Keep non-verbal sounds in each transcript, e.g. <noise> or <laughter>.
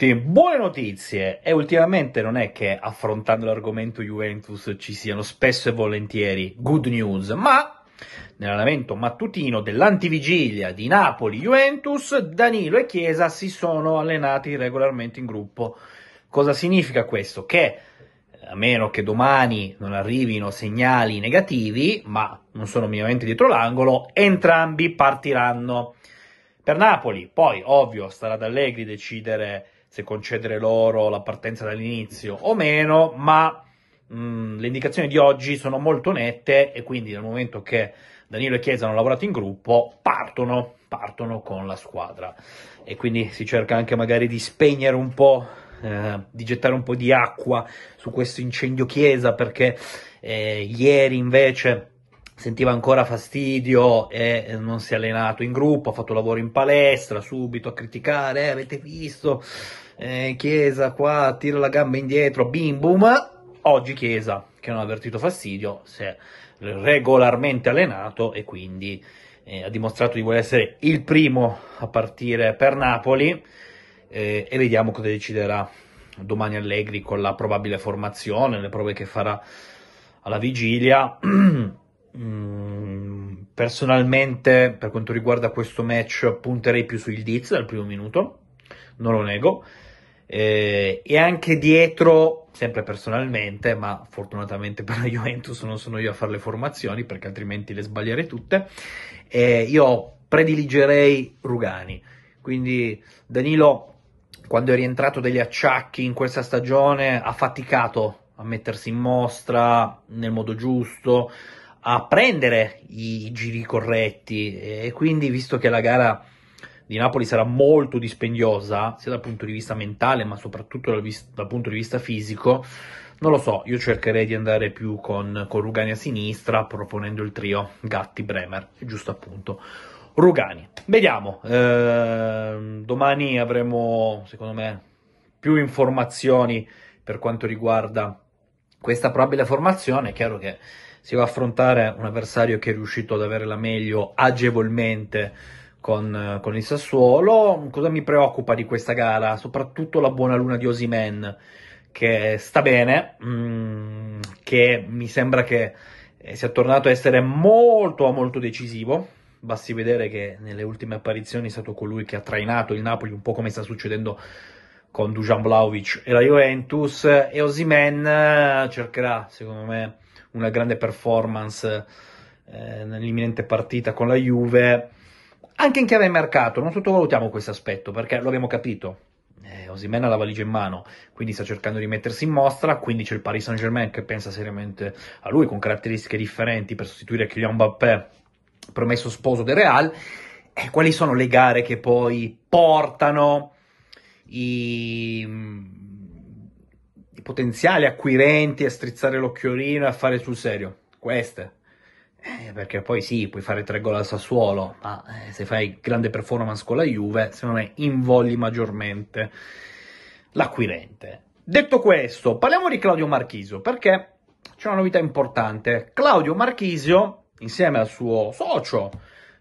tutti, buone notizie e ultimamente non è che affrontando l'argomento Juventus ci siano spesso e volentieri good news, ma nell'allenamento mattutino dell'antivigilia di Napoli-Juventus Danilo e Chiesa si sono allenati regolarmente in gruppo. Cosa significa questo? Che a meno che domani non arrivino segnali negativi, ma non sono minimamente dietro l'angolo, entrambi partiranno per Napoli. Poi, ovvio, starà ad Allegri decidere se concedere loro la partenza dall'inizio o meno, ma mh, mm, le indicazioni di oggi sono molto nette e quindi nel momento che Danilo e Chiesa hanno lavorato in gruppo, partono, partono con la squadra. E quindi si cerca anche magari di spegnere un po', eh, di gettare un po' di acqua su questo incendio Chiesa, perché eh, ieri invece sentiva ancora fastidio e non si è allenato in gruppo, ha fatto lavoro in palestra, subito a criticare, eh, avete visto, eh, Chiesa qua tira la gamba indietro, bim bum, oggi Chiesa che non ha avvertito fastidio, si è regolarmente allenato e quindi eh, ha dimostrato di voler essere il primo a partire per Napoli eh, e vediamo cosa deciderà domani Allegri con la probabile formazione, le prove che farà alla vigilia. <clears throat> Mm, personalmente, per quanto riguarda questo match, punterei più sul Diz dal primo minuto, non lo nego. Eh, e anche dietro, sempre personalmente, ma fortunatamente <laughs> per la Juventus non sono io a fare le formazioni perché altrimenti le sbaglierei tutte. Eh, io prediligerei Rugani. Quindi Danilo, quando è rientrato dagli acciacchi in questa stagione, ha faticato a mettersi in mostra nel modo giusto a prendere i giri corretti. E quindi visto che la gara di Napoli sarà molto dispendiosa sia dal punto di vista mentale ma soprattutto dal, vis- dal punto di vista fisico non lo so, io cercherei di andare più con, con Rugani a sinistra proponendo il trio Gatti-Bremer, giusto appunto. Rugani. Vediamo, eh, domani avremo secondo me più informazioni per quanto riguarda questa probabile formazione, è chiaro che si va a affrontare un avversario che è riuscito ad avere la meglio agevolmente con, con, il Sassuolo. Cosa mi preoccupa di questa gara? Soprattutto la buona luna di Osimen, che sta bene, mh, mm, che mi sembra che sia tornato a essere molto molto decisivo. Basti vedere che nelle ultime apparizioni è stato colui che ha trainato il Napoli, un po' come sta succedendo con Dujan Vlaovic e la Juventus. E Osimen cercherà, secondo me, una grande performance eh, nell'imminente partita con la Juve, anche in chiave mercato, non sottovalutiamo questo aspetto perché lo abbiamo capito. Eh, Osimena ha la valigia in mano, quindi sta cercando di mettersi in mostra, quindi c'è il Paris Saint-Germain che pensa seriamente a lui con caratteristiche differenti per sostituire Kylian Mbappé, promesso sposo del Real. E quali sono le gare che poi portano i potenziali acquirenti a strizzare l'occhiolino e a fare sul serio. Queste. Eh, perché poi sì, puoi fare tre gol al Sassuolo, ma eh, se fai grande performance con la Juve, secondo me invogli maggiormente l'acquirente. Detto questo, parliamo di Claudio Marchisio, perché c'è una novità importante. Claudio Marchisio, insieme al suo socio,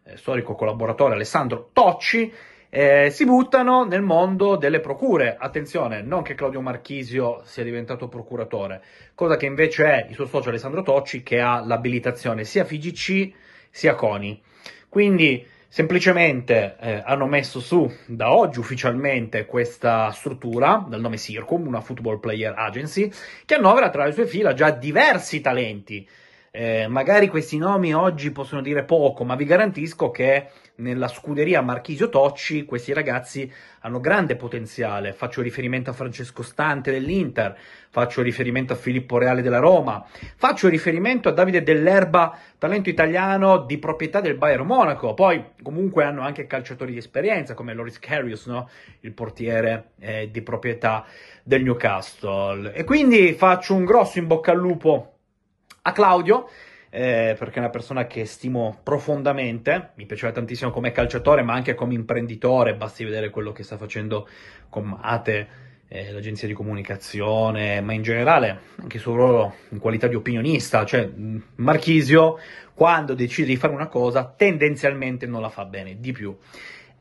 eh, storico collaboratore Alessandro Tocci, eh, si buttano nel mondo delle procure. Attenzione, non che Claudio Marchisio sia diventato procuratore, cosa che invece è il suo socio Alessandro Tocci che ha l'abilitazione sia FIGC sia CONI. Quindi semplicemente eh, hanno messo su da oggi ufficialmente questa struttura dal nome Circum, una football player agency, che annovera tra le sue fila già diversi talenti eh, magari questi nomi oggi possono dire poco, ma vi garantisco che nella scuderia Marchisio Tocci questi ragazzi hanno grande potenziale. Faccio riferimento a Francesco Stante dell'Inter, faccio riferimento a Filippo Reale della Roma, faccio riferimento a Davide Dell'Erba, talento italiano di proprietà del Bayern Monaco. Poi comunque hanno anche calciatori di esperienza come Loris Karius, no? il portiere eh, di proprietà del Newcastle. E quindi faccio un grosso in bocca al lupo a Claudio, eh, perché è una persona che stimo profondamente, mi piaceva tantissimo come calciatore, ma anche come imprenditore, basti vedere quello che sta facendo con Ate, eh, l'agenzia di comunicazione, ma in generale anche il suo ruolo in qualità di opinionista, cioè Marchisio quando decide di fare una cosa tendenzialmente non la fa bene, di più.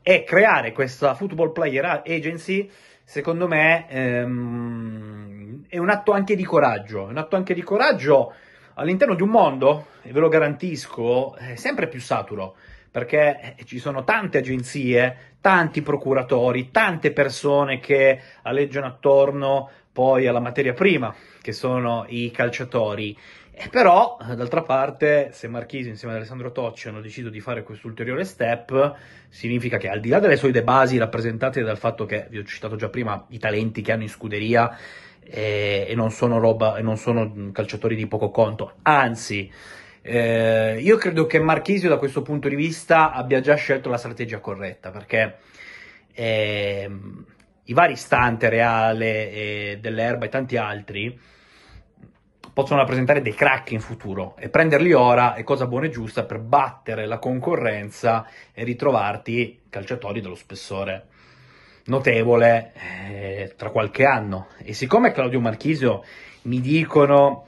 E creare questa football player agency secondo me ehm, è un atto anche di coraggio, un atto anche di coraggio all'interno di un mondo, e ve lo garantisco, è sempre più saturo, perché eh, ci sono tante agenzie, tanti procuratori, tante persone che alleggiano attorno poi alla materia prima, che sono i calciatori. E però, d'altra parte, se Marchisi insieme ad Alessandro Tocci hanno deciso di fare questo ulteriore step, significa che al di là delle solite basi rappresentate dal fatto che, vi ho citato già prima, i talenti che hanno in scuderia eh, e non sono roba, e non sono calciatori di poco conto, anzi, eh, io credo che Marchisio da questo punto di vista abbia già scelto la strategia corretta, perché eh, i vari Stante, Reale, e dell'Erba e tanti altri possono rappresentare dei crack in futuro e prenderli ora è cosa buona e giusta per battere la concorrenza e ritrovarti calciatori dello spessore notevole eh, tra qualche anno. E siccome Claudio Marchisio mi dicono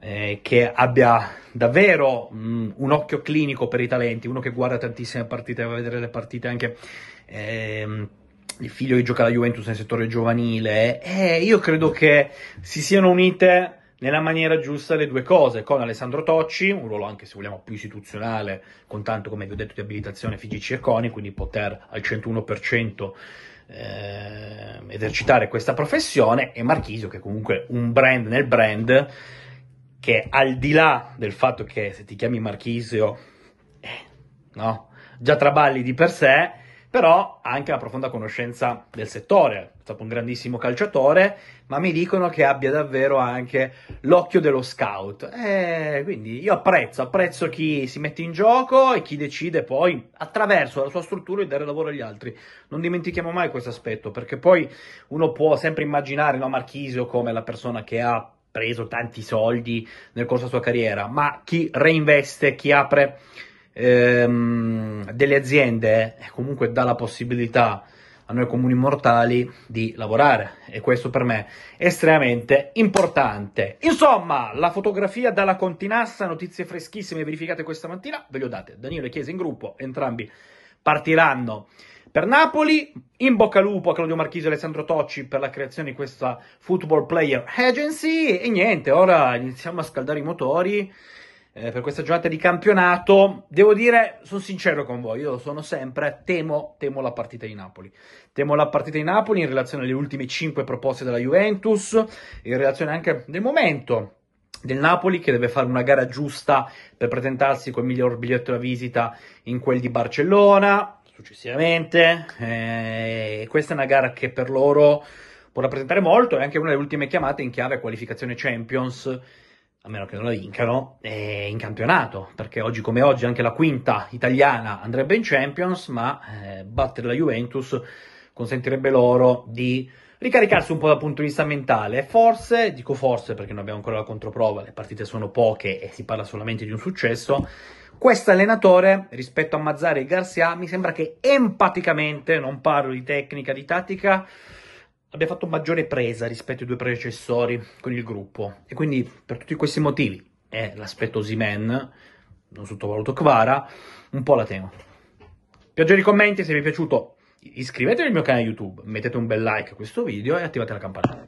eh, che abbia davvero mh, mm, un occhio clinico per i talenti, uno che guarda tantissime partite, va a vedere le partite anche ehm, il figlio che gioca alla Juventus nel settore giovanile, eh, io credo che si siano unite nella maniera giusta le due cose, con Alessandro Tocci, un ruolo anche se vogliamo più istituzionale, con tanto come vi ho detto di abilitazione FIGC e CONI, quindi poter al 101% eh, esercitare questa professione, e Marchisio che è comunque un brand nel brand, che al di là del fatto che se ti chiami Marchisio, eh, no, già traballi di per sé, però ha anche una profonda conoscenza del settore, è stato un grandissimo calciatore, ma mi dicono che abbia davvero anche l'occhio dello scout. E quindi io apprezzo, apprezzo chi si mette in gioco e chi decide poi attraverso la sua struttura di dare lavoro agli altri. Non dimentichiamo mai questo aspetto, perché poi uno può sempre immaginare no, Marchisio come la persona che ha preso tanti soldi nel corso della sua carriera, ma chi reinveste, chi apre ehm, delle aziende eh, comunque dà la possibilità a noi comuni mortali di lavorare e questo per me è estremamente importante. Insomma, la fotografia dalla Continassa, notizie freschissime verificate questa mattina, ve le ho date. Daniele Chiesa in gruppo, entrambi partiranno per Napoli. In bocca al lupo a Claudio Marchisi e Alessandro Tocci per la creazione di questa Football Player Agency e niente, ora iniziamo a scaldare i motori eh, per questa giornata di campionato. Devo dire, sono sincero con voi, io sono sempre, temo, temo la partita di Napoli. Temo la partita di Napoli in relazione alle ultime 5 proposte della Juventus, in relazione anche del momento del Napoli che deve fare una gara giusta per presentarsi col miglior biglietto da visita in quel di Barcellona successivamente. Eh, questa è una gara che per loro può rappresentare molto, è anche una delle ultime chiamate in chiave qualificazione Champions a meno che non la vincano, in campionato, perché oggi come oggi anche la quinta italiana andrebbe in Champions, ma eh, battere la Juventus consentirebbe loro di ricaricarsi un po' dal punto di vista mentale. Forse, dico forse perché non abbiamo ancora la controprova, le partite sono poche e si parla solamente di un successo, questo allenatore, rispetto a Mazzari e Garcia, mi sembra che empaticamente, non parlo di tecnica, di tattica, abbia fatto maggiore presa rispetto ai due predecessori con il gruppo e quindi per tutti questi motivi e l'aspetto Simen, non sottovaluto Kvara, un po' la temo. Piacere i commenti, se vi è piaciuto iscrivetevi al mio canale YouTube, mettete un bel like a questo video e attivate la campanella.